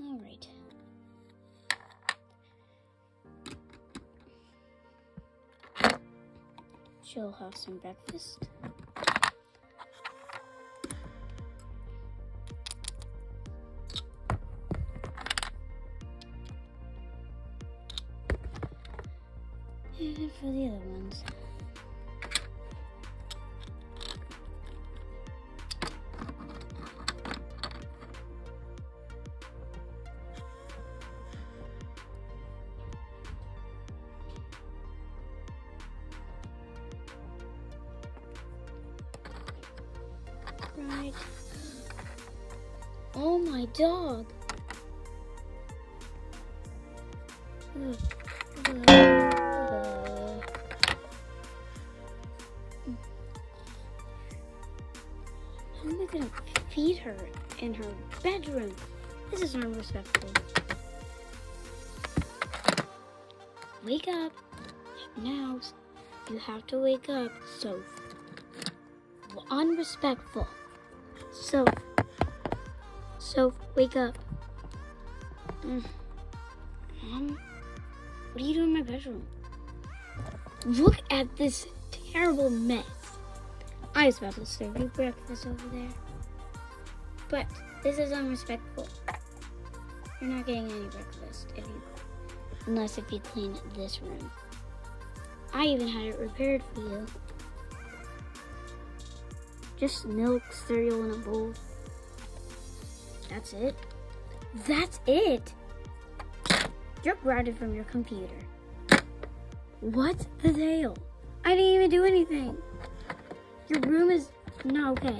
All right. She'll have some breakfast. And for the other ones. Right. Oh my dog. How am I gonna feed her in her bedroom? This is unrespectful. Wake up. Now, you have to wake up, Soph. Unrespectful. Soph. Soph, wake up. Mm. Mom, what are you doing in my bedroom? Look at this terrible mess. I was about to serve you breakfast over there. But this is unrespectful. You're not getting any breakfast if you unless if you clean this room. I even had it repaired for you. Just milk, cereal in a bowl. That's it. That's it. You're grounded from your computer. What the hell? I didn't even do anything. Your room is not okay.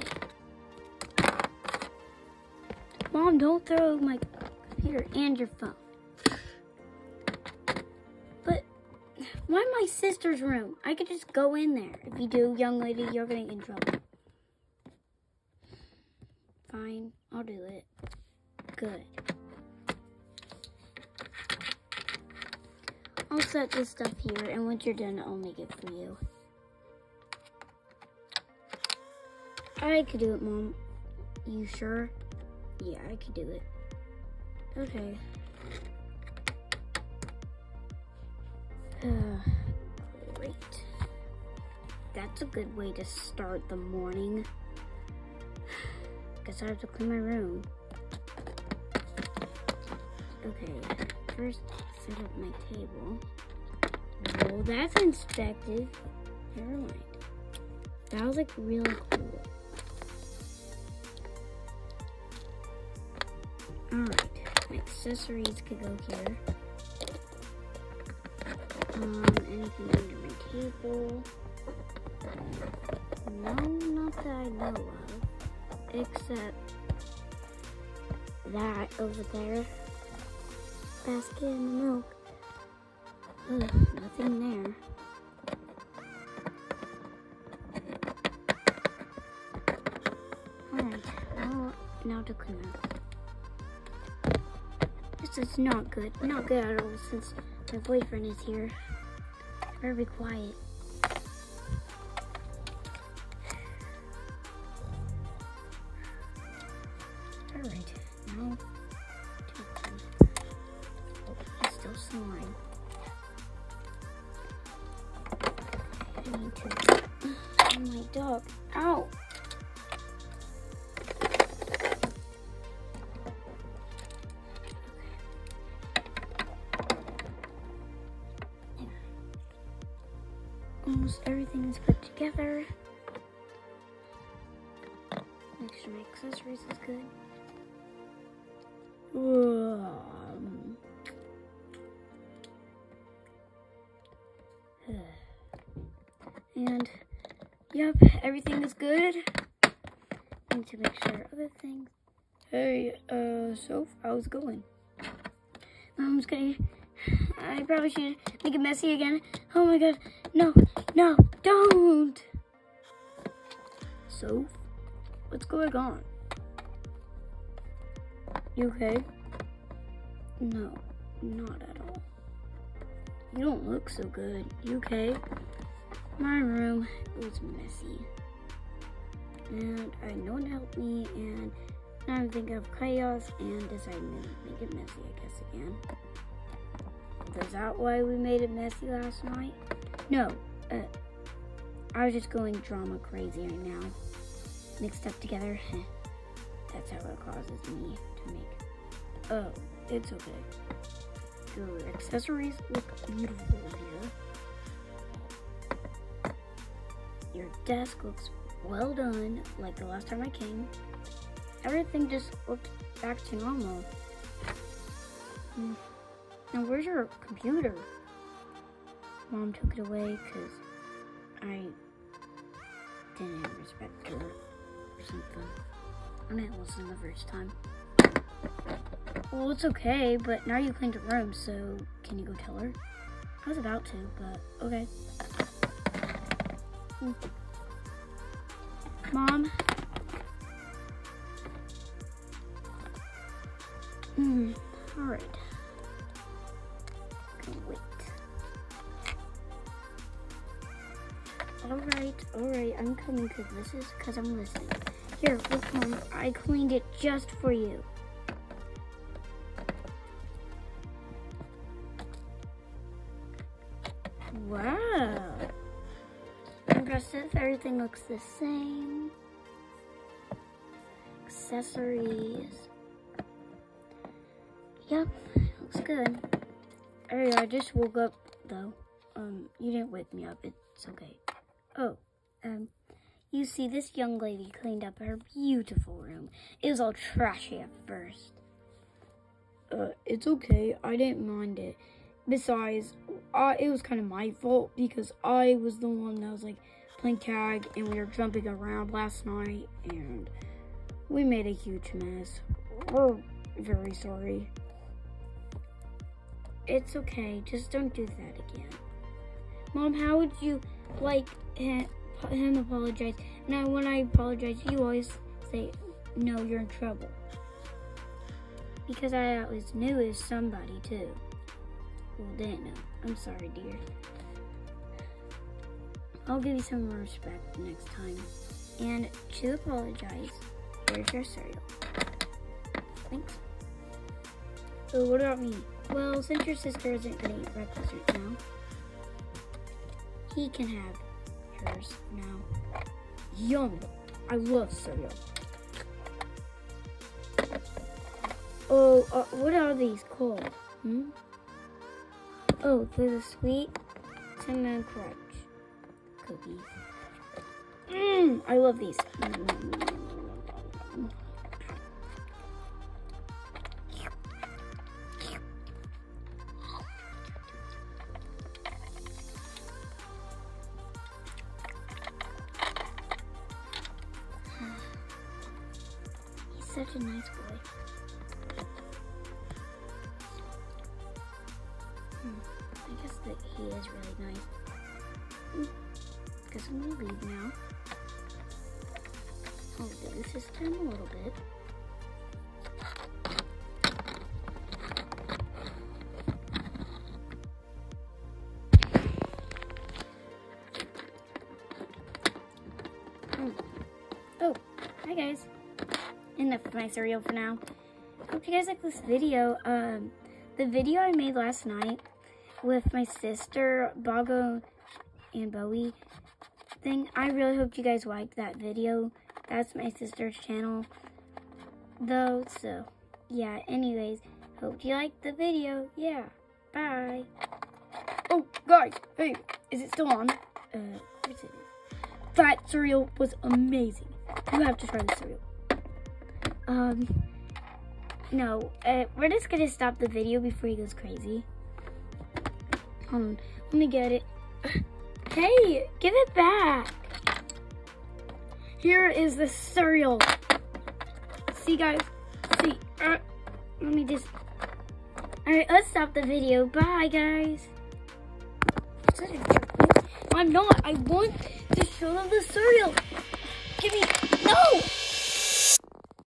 Mom, don't throw my computer and your phone. But why my sister's room? I could just go in there. If you do, young lady, you're gonna get in trouble. Fine, I'll do it. Good. I'll set this stuff here, and once you're done, I'll make it for you. I could do it, Mom. You sure? Yeah, I could do it. Okay. Uh, great. That's a good way to start the morning. Guess I have to clean my room. Okay, first set up my table. Oh, that's inspected. Never mind. That was like really cool. Alright, my accessories could go here. Um, anything under my table? No, not that I know of. Except that over there. Basket and milk. Ugh, nothing there. Alright, now, now to clean up. This is not good. Not good at all since my boyfriend is here. Be quiet. Oh, my dog. Ow! Almost everything is put together. Make sure my accessories is good. And yep, everything is good. Need to make sure other things. Hey, uh, Soph, how's it going? Mom's getting. I probably should make it messy again. Oh my god. No, no, don't. Soph, what's going on? You okay? No, not at all. You don't look so good. You okay? My room was messy. And I no one to help me, and Now I'm thinking of chaos and deciding to make it messy, I guess, again. Is that why we made it messy last night? No, uh, I was just going drama crazy right now. Mixed up together. That's how it causes me to make. Oh, it's okay. Your accessories look beautiful here. Your desk looks well done, like the last time I came. Everything just looked back to normal. Hmm. Now, where's your computer? Mom took it away because I didn't respect her or something. I listen the first time. Well, it's okay, but now you cleaned your room, so can you go tell her? I was about to, but okay. Mom? Hmm, alright. Wait. Alright, alright, I'm coming because this is because I'm listening. Here, look, Mom, I cleaned it just for you. Impressive. Everything looks the same. Accessories. Yep, looks good. Hey, I just woke up though. Um, you didn't wake me up. It's okay. Oh, um, you see, this young lady cleaned up her beautiful room. It was all trashy at first. Uh, it's okay. I didn't mind it. Besides, I, it was kind of my fault because I was the one that was like playing tag and we were jumping around last night and we made a huge mess. We're very sorry. It's okay. Just don't do that again. Mom, how would you like him, apologize? Now, when I apologize, you always say, no, you're in trouble. Because I always knew it was somebody, too. Well, didn't know. I'm sorry, dear. I'll give you some more respect next time. And to apologize, here's your cereal. Thanks. So what about me? Well, since your sister isn't gonna eat breakfast right now, he can have hers now. Yum! I love cereal. Oh, uh, what are these called? Hmm? Oh, they're the sweet cinnamon crunch cookies. Mmm, I love these. He's such a nice boy. Hmm, I guess that he is really nice. Guess I'm gonna leave now. I'll do the system a little bit. Hmm. Oh, hi guys. Enough of my cereal for now. Hope you guys like this video. Um, the video I made last night with my sister, Bago and Bowie thing, I really hope you guys liked that video. That's my sister's channel, though, so, yeah, anyways, hope you liked the video. Yeah, bye. Oh, guys, hey, is it still on? Uh, where's it? That cereal was amazing. You have to try the cereal. Um, no, uh, we're just gonna stop the video before he goes crazy. Hold on, let me get it. Hey, give it back. Here is the cereal. See, guys, see, uh, let me just, all right, let's stop the video. Bye, guys. I'm not, I want to show them the cereal. Give me, no!